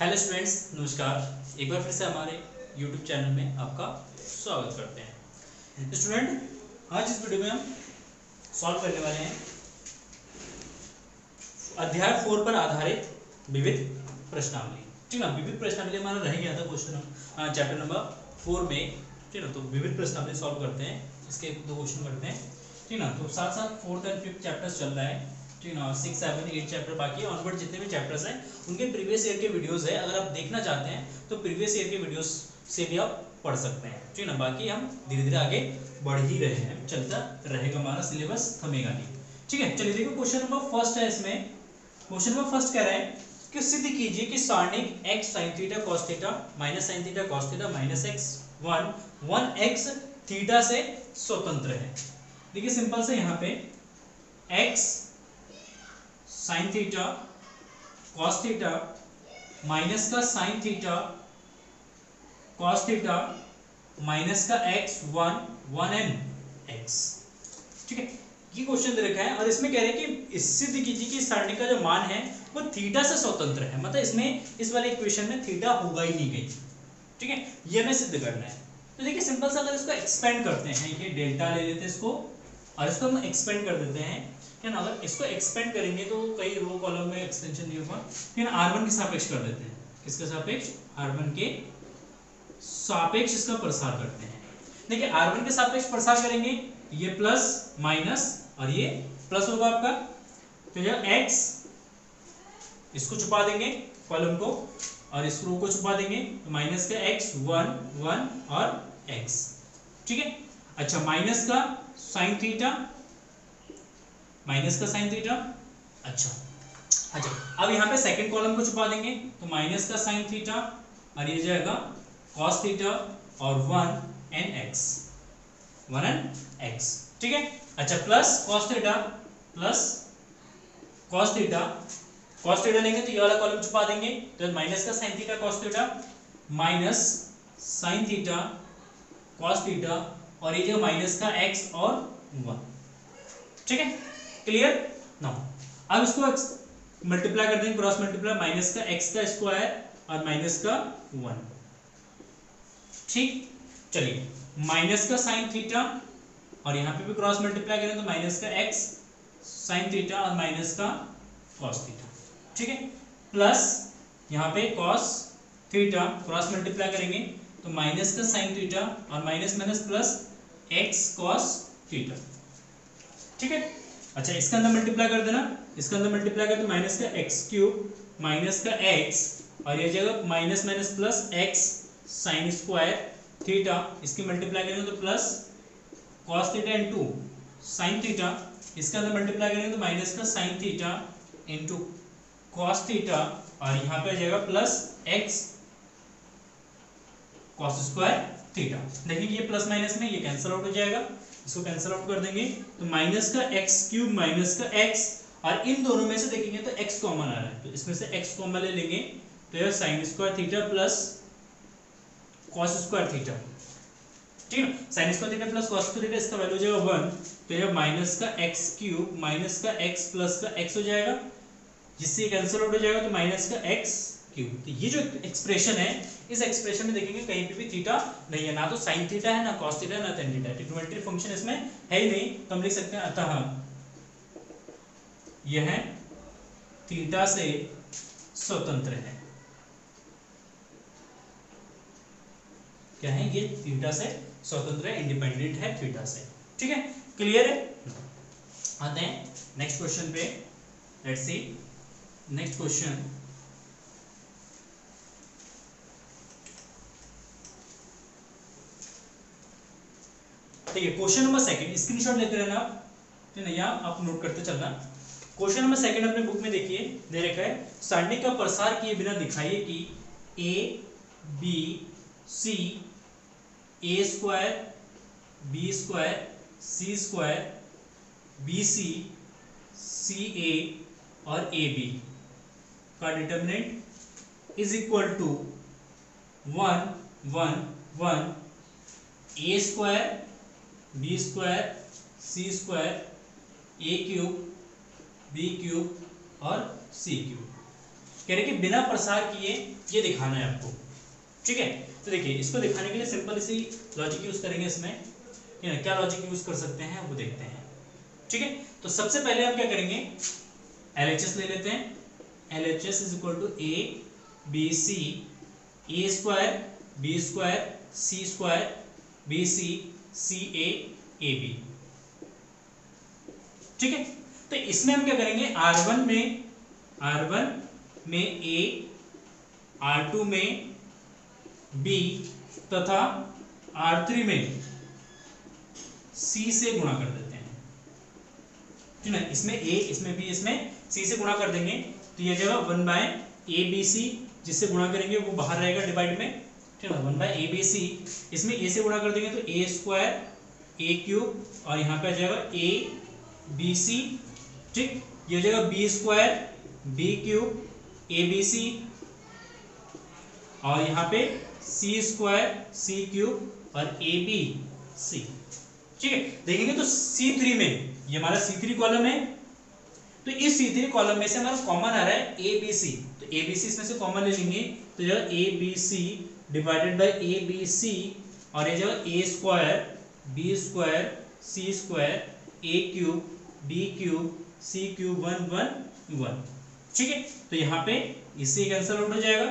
Hello students नमस्कार। एक बार फिर से हमारे यूट्यूब चैनल में आपका स्वागत करते हैं। स्टूडेंट आज इस वीडियो में हम सॉल्व करने वाले हैं अध्याय फोर पर आधारित विविध प्रश्नावली। ठीक है विविध प्रश्नावली हमारा रह गया था क्वेश्चन चैप्टर नंबर फोर में। ठीक है तो विविध प्रश्नावली सॉल्व करते हैं। इसके दो क्वेश्चन करते हैं। ठीक है तो साथ साथ फोर्थ एंड फिफ्थ चैप्टर चल रहा है। ठीक है सिक्स सेवन एट चैप्टर बाकी ऑनवर्ड जितने भी चैप्टर्स हैं, उनके प्रीवियस ईयर के वीडियोस है। अगर आप देखना चाहते हैं तो प्रीवियस ईयर के वीडियोस से भी आप पढ़ सकते हैं। ठीक है ना? बाकी हम धीरे धीरे आगे बढ़ ही रहे हैं। चलता रहेगा हमारा सिलेबस थमेगा नहीं। ठीक है? चलिए देखो क्वेश्चन नंबर फ़र्स्ट है इसमें। क्वेश्चन नंबर फ़र्स्ट कह रहे हैं कि सिद्ध कीजिए कि सारणिक x sin theta cos theta minus sin theta cos theta minus x 1 1 x theta से स्वतंत्र है। देखिए सिंपल से यहाँ पे x sine theta cos theta minus का sine theta cos theta minus का x one one n x ठीक है? ये क्वेश्चन दे रखा है और इसमें कह रहे हैं कि सिद्ध कीजिए कि सारणी का जो मान है, वो थीटा से स्वतंत्र है। मतलब इसमें, इस वाले इक्वेशन में थीटा होगा ही नहीं कहीं। ठीक है? ये हमें सिद्ध करना है। तो देखिए सिंपल सा अगर इसको एक्सपेंड करते हैं, ये डेल्टा ले लेते हैं इसको, और इसको हम एक्सपेंड कर देते हैं है ना अगर इसको एक्सपेंड करेंगे तो कई रो कॉलम में एक्सटेंशन नहीं होगा फिर आर वन के सापेक्ष कर देते हैं। किसके सापेक्ष आर वन के सापेक्ष इसका प्रसार करते हैं। देखिए आर वन के सापेक्ष प्रसार करेंगे, ये प्लस माइनस और ये प्लस होगा आपका। तो यह एक्स इसको छुपा देंगे कॉलम को, और इस रो को छुपा देंगे। तो माइनस का एक्स वन वन और एक्स ठीक है? अच्छा माइनस का साइन थीटा माइनस का साइन थीटा? अच्छा। अच्छा अब यहाँ पे सेकंड कॉलम को छुपा देंगे। तो माइनस का साइन थीटा और ये जाएगा कॉस थीटा और one n x. One n x. ठीक है? अच्छा plus cos theta plus cos theta. Cos theta लेंगे तो ये वाला कॉलम छुपा देंगे। तो माइनस का sine theta cos theta minus sine theta cos theta और ये जो माइनस का एक्स और वन। ठीक है? क्लियर नाउ अब इसको मल्टीप्लाई कर देंगे क्रॉस मल्टीप्लाई माइनस का एक्स का स्क्वायर और माइनस का वन ठीक? चलिए। माइनस का साइन थीटा और यहाँ पे भी क्रॉस मल्टीप्लाई करें तो माइनस का एक्स साइन थीटा और माइनस का कॉस थीटा ठीक है? प्लस यहाँ पे कॉस थीटा क्रॉस मल्टीप्लाई करेंगे तो माइनस का साइन थीटा और minus minus plus x cos theta ठीक है? अच्छा इसका अंदर मल्टीप्लाई कर देना। इसका अंदर मल्टीप्लाई कर दो माइनस का एक्स क्यूब माइनस का एक्स और ये जगह minus minus plus x sine square theta इसकी मल्टीप्लाई करेंगे तो plus cos theta into sine theta इसका अंदर मल्टीप्लाई करेंगे तो माइनस का sine theta into cos theta और यहाँ पे आ जाएगा plus x cos square theta देखिए ये प्लस माइनस में ये कैंसिल आउट हो जाएगा। इसको कैंसिल आउट कर देंगे। तो माइनस का एक्स क्यूब माइनस का एक्स और इन दोनों में से देखेंगे तो एक्स कॉमन आ रहा है। तो इसमें से एक्स कॉमन ले लेंगे। तो यह sine square theta plus cos square theta ठीक है sine square theta plus cos square theta इसका वैल्यू हो जाएगा वन तो यह माइनस का एक्स क्यूब माइनस का एक्स प्लस का एक्स हो जाएगा। जिससे कैंसिल आउट हो जाएगा तो माइनस का एक्स क्यूब तो ये जो एक्सप्रेशन है, इस एक्सप्रेशन में देखेंगे कहीं पे भी थीटा नहीं है। ना तो साइन थीटा है, ना कॉस थीटा है, ना टेन थीटा ट्रिग्नोमेट्री फ़ंक्शन इसमें है ही नहीं। तो हम लिख सकते हैं अतः यह थीटा से स्वतंत्र है। क्या है ये? थीटा से स्वतंत्र है इंडिपेंडेंट है थीटा से। ठीक है? क्लियर है? आते हैं नेक्स्ट क्वेश्चन पे। लेट्स सी नेक्स्ट क्वेश्चन ठीक है क्वेश्चन नंबर सेकंड स्क्रीनशॉट लेते रहना आप। ठीक है यहाँ आप नोट करते चलना। क्वेश्चन नंबर सेकंड अपने बुक में देखिए, दे रखा है, सारणी का प्रसार किए बिना दिखाइए कि A B C A square B square C square B C C A और ए बी का determinant is equal to one one one A square B square C square A cube B cube और C cube कह रहे कि बिना प्रसार किए ये दिखाना है आपको। ठीक है? तो देखिए, इसको दिखाने के लिए सिंपल इसी लॉजिक यूज़ करेंगे इसमें। क्या लॉजिक यूज़ कर सकते हैं, वो देखते हैं। ठीक है? तो सबसे पहले हम क्या करेंगे? एल ले लेते हैं। L H S is equal to A B C A square B square C square B C C A A B ठीक है? तो इसमें हम क्या करेंगे? आर वन में आर वन में ए आर टू में बी तथा आर थ्री में सी से गुणा कर देते हैं। ठीक है इसमें ए इसमें बी इसमें सी से गुणा कर देंगे। तो यह जगह one by A B C जिससे गुणा करेंगे, वो बाहर रहेगा डिवाइड में। ठीक है? One by A B C इसमें ए से गुणा कर देंगे तो ए स्क्वायर ए क्यूब और यहाँ पे आ जाएगा ए बी सी ठीक? ये हो जाएगा B square B cube A B C और यहाँ पे सी स्क्वायर सी क्यूब और ए बी सी ठीक है? देखेंगे तो सी थ्री में, ये हमारा सी थ्री कॉलम है तो इस सी थ्री कॉलम में से हमारा कॉमन आ रहा है ए बी सी तो ए बी सी इसमें से कॉमन ले लेंगे तो जो A B C divided by A B C और ये जो A square B square C square A cube B cube C cube one one one ठीक है? तो यहाँ पे इससे कैंसिल आउट हो जाएगा।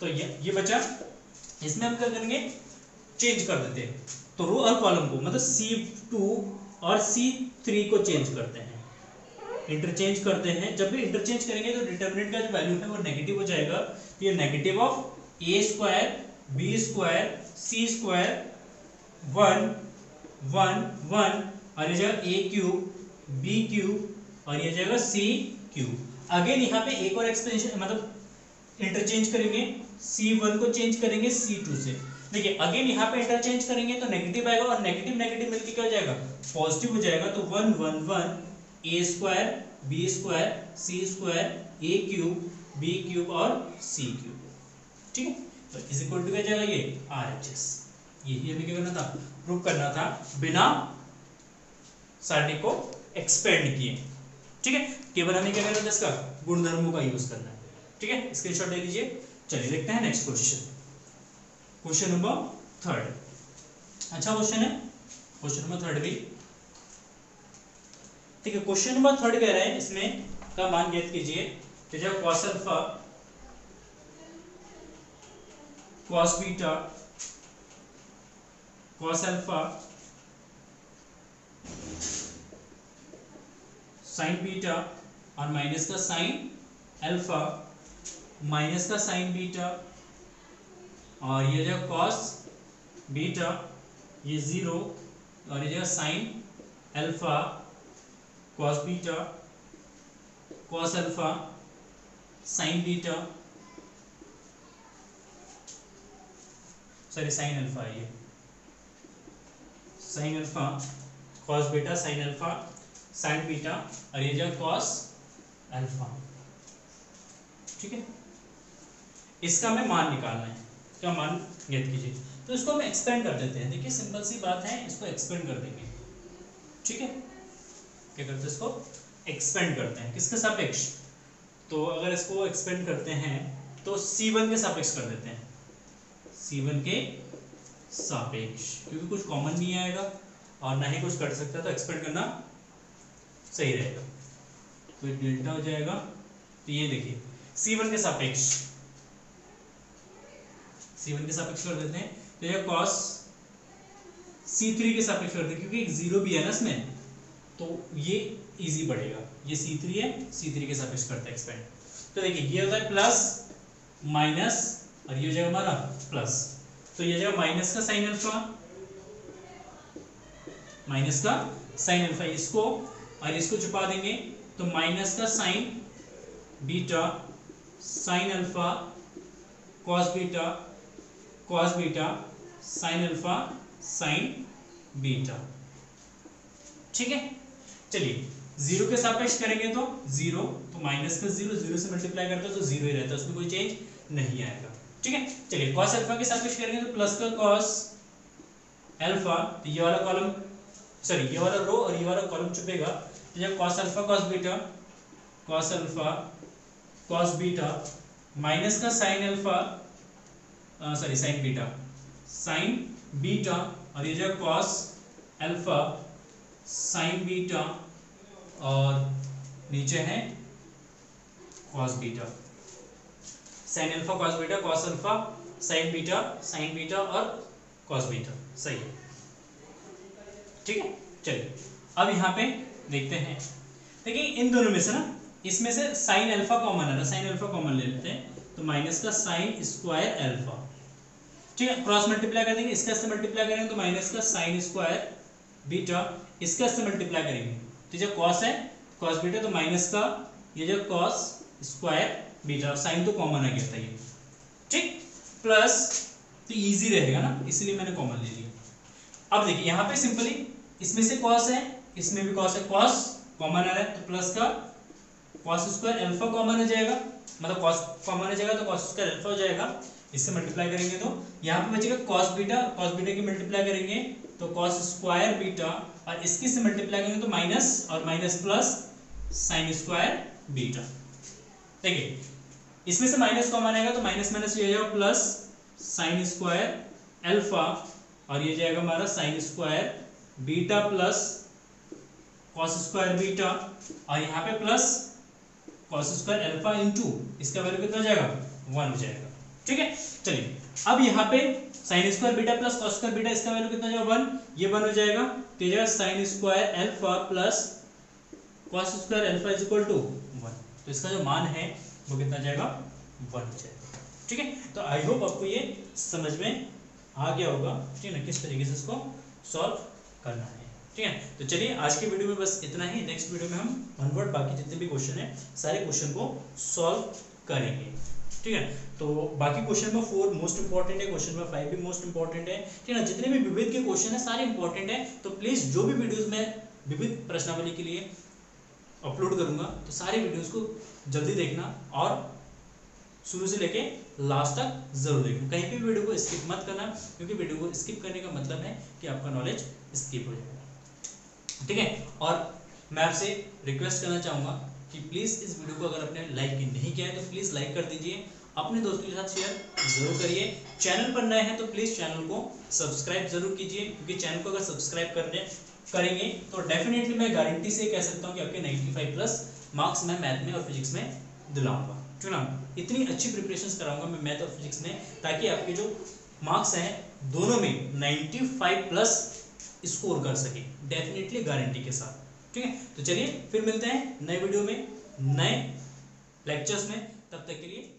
तो ये ये बचा। इसमें हम क्या करेंगे? चेंज कर देते हैं। तो रो और कॉलम को मतलब सी टू और सी थ्री को चेंज करते हैं। इंटरचेंज करते हैं। जब भी इंटरचेंज करेंगे तो डिटर्मिनेंट का जो वैल्यू है वो नेगेटिव हो जाएगा। तो ये negative of A square B square C square one one one और ये जगह ए क्यूब बी क्यूब और ये जगह सी क्यूब अगेन यहाँ पे एक और एक्सपेंशन मतलब इंटरचेंज करेंगे। सी वन को चेंज करेंगे सी टू से। देखिए अगेन यहाँ पे इंटरचेंज करेंगे तो नेगेटिव आएगा और नेगेटिव नेगेटिव मिलकर क्या हो जाएगा? पॉजिटिव हो जाएगा तो one one one A square B square C square A cube B cube और सी क्यूब ठीक है? तो इज़ इक्वल टू क्या जाएगा ये? आर एच एस यही हमें क्या करना था? प्रूव करना था, बिना सारणी को एक्सपेंड किए। ठीक है? केवल हमें क्या करना था इसका? गुणधर्मों का यूज़ करना है। ठीक है? स्क्रीनशॉट ले लीजिए। चलिए देखते हैं next question question number third अच्छा क्वेश्चन है। क्वेश्चन नंबर थर्ड भी। ठीक है क्वेश्चन नंबर थर्ड कह रहे हैं। इसमें का मान ज्ञात कीजिए। तो जब cos alpha cos beta cos alpha sine beta और माइनस का साइन अल्फ़ा माइनस का साइन बीटा और ये जो कॉस बीटा ये ज़ीरो और ये जो sine alpha cos beta cos alpha sine beta sorry sine alpha ये sine alpha cos beta sine alpha sine beta और ये जो कॉस अल्फ़ा ठीक है? इसका हमें मान निकालना है। का मान? ज्ञात कीजिए। तो इसको हम एक्सपेंड कर देते हैं। देखिए सिंपल सी बात है, इसको एक्सपेंड कर देंगे। ठीक है? क्या करते हैं इसको? एक्सपेंड करते हैं। किसके सापेक्ष? तो अगर इसको एक्सपेंड करते हैं तो C1 के सापेक्ष कर देते हैं। C1 के सापेक्ष, क्योंकि कुछ कॉमन नहीं आएगा और ना ही कुछ कर सकता तो एक्सपेंड करना सही रहेगा। तो डेल्टा हो जाएगा। तो ये देखिए C1 के सापेक्ष। सी के सापेक्ष कर देते हैं। तो कॉस सी थ्री के सापेक्ष कर देते क्योंकि एक ज़ीरो भी है ना इसमें तो ये इजी बढ़ेगा। ये सी थ्री है सी थ्री के सापेक्ष करते हैं एक्सपेंड तो देखिए, ये होता है प्लस माइनस और ये हो जाएगा हमारा प्लस तो ये जाएगा माइनस का साइन अल्फ़ा माइनस का साइन अल्फ़ा इसको, और इसको छुपा देंगे तो माइनस का sine beta sine alpha cos beta cos beta sine alpha sine beta ठीक है? चलिए ज़ीरो के सापेक्ष करेंगे तो ज़ीरो तो माइनस का ज़ीरो ज़ीरो से मल्टीप्लाई करते हो तो ज़ीरो ही रहता है, उसमें कोई चेंज नहीं आएगा। ठीक है? चलिए कॉस अल्फ़ा के सापेक्ष करेंगे तो प्लस का कॉस अल्फ़ा तो ये वाला कॉलम सॉरी ये वाला रो और ये वाला कॉलम छुपेगा। तो जब cos alpha cos beta cos alpha cos beta minus का sine alpha sorry sine beta sine beta और ये जो कॉस अल्फ़ा साइन बीटा और नीचे है cos beta sine alpha cos beta cos alpha sine beta sine beta और cos beta सही है। ठीक है? चलिए, अब यहाँ पे देखते हैं। देखिए, इन दोनों में से ना, इसमें से साइन अल्फ़ा कॉमन है ना साइन अल्फ़ा कॉमन ले लेते हैं तो माइनस का साइन स्क्वायर अल्फ़ा ठीक है क्रॉस मल्टीप्लाई कर देंगे, इसका से मल्टीप्लाई करेंगे तो माइनस का साइन स्क्वायर बीटा इसका से मल्टीप्लाई करेंगे। तो जो कॉस है कॉस बीटा तो माइनस का, ये जो कॉस स्क्वायर बीटा साइन तो कॉमन आ गया था ये। ठीक? प्लस तो इजी रहेगा ना, इसलिए मैंने कॉमन ले लिया। अब देखिए, यहाँ पे सिंपली इसमें से कॉस है, इसमें भी कॉस है। कॉस कॉमन आ रहा है तो प्लस का कॉस स्क्वायर अल्फ़ा कॉमन हो जाएगा। मतलब कॉस कॉमन हो जाएगा तो कॉस स्क्वायर अल्फ़ा हो जाएगा। इससे मल्टीप्लाई करेंगे तो यहाँ पे बचेगा कॉस बीटा कॉस बीटा की मल्टीप्लाई करेंगे तो कॉस स्क्वायर बीटा और इसकी से मल्टीप्लाई करेंगे तो माइनस और minus plus sine square beta देखिए इसमें से माइनस कॉमन आएगा तो माइनस माइनस ये जाएगा प्लस साइन स्क्वायर अल्फ़ा और ये जाएगा हमारा sine square beta plus cos square beta और यहाँ पे plus cos square alpha into इसका वैल्यू कितना जाएगा? वन हो जाएगा। ठीक है? चलिए, अब यहाँ पे sine square beta plus cos square beta इसका वैल्यू कितना जाएगा? वन ये वन हो जाएगा। तो जाएगा sine square alpha plus cos square alpha is equal to one तो इसका जो मान है वो कितना जाएगा? वन हो जाएगा। ठीक है? तो आई होप आपको ये समझ में आ गया होगा, ठीक है ना, किस तरीके से इसको सॉल्व करना है। ठीक है? तो चलिए, आज के वीडियो में बस इतना ही। नेक्स्ट वीडियो में हम वन बाकी जितने भी क्वेश्चन है, सारे क्वेश्चन को सॉल्व करेंगे। ठीक है? तो बाकी क्वेश्चन में फोर मोस्ट इंपॉर्टेंट है क्वेश्चन में फाइव भी मोस्ट इंपॉर्टेंट है। ठीक है जितने भी विविध के क्वेश्चन है, सारे इंपॉर्टेंट है। तो प्लीज़ जो भी वीडियोस में विविध प्रश्नावली के लिए अपलोड करूँगा तो सारे वीडियोस को जल्दी देखना और शुरू से लेके लास्ट तक ज़रूर देखना। कहीं भी वीडियो को स्किप मत करना, क्योंकि वीडियो को स्किप करने का मतलब है कि आपका नॉलेज स्किप हो जाएगा। ठीक है? और मैं आपसे रिक्वेस्ट करना चाहूँगा कि प्लीज़ इस वीडियो को अगर आपने लाइक नहीं किया है तो प्लीज़ लाइक कर दीजिए। अपने दोस्तों के साथ शेयर ज़रूर करिए। चैनल पर नए हैं तो प्लीज़ चैनल को सब्सक्राइब ज़रूर कीजिए, क्योंकि चैनल को अगर सब्सक्राइब करने, करेंगे तो डेफिनेटली मैं गारंटी से कह सकता हूँ कि आपके 95 प्लस मार्क्स मैं मैथ में और फिजिक्स में दिलाऊँगा। ना? इतनी अच्छी प्रिपरेशन कराऊँगा मैं मैथ और फिजिक्स में, ताकि आपके जो मार्क्स हैं, दोनों में 95 प्लस स्कोर कर सके। डेफिनेटली गारंटी के साथ। ठीक है? तो चलिए, फिर मिलते हैं नए वीडियो में, नए लेक्चर्स में। तब तक के लिए